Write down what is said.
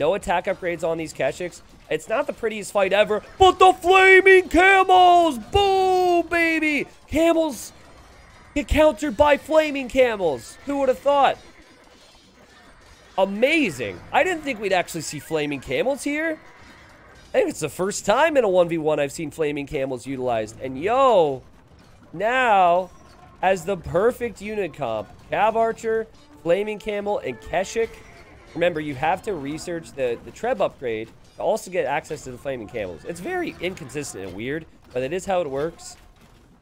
No attack upgrades on these Keshiks. It's not the prettiest fight ever, but the flaming camels! Boom, baby! Camels get countered by flaming camels. Who would have thought? Amazing. I didn't think we'd actually see flaming camels here. I think it's the first time in a 1v1 I've seen flaming camels utilized. And yo, now, as the perfect unit comp, Cav Archer, Flaming Camel, and Keshik. Remember, you have to research the, the Treb upgrade to also get access to the Flaming Camels. It's very inconsistent and weird, but it is how it works.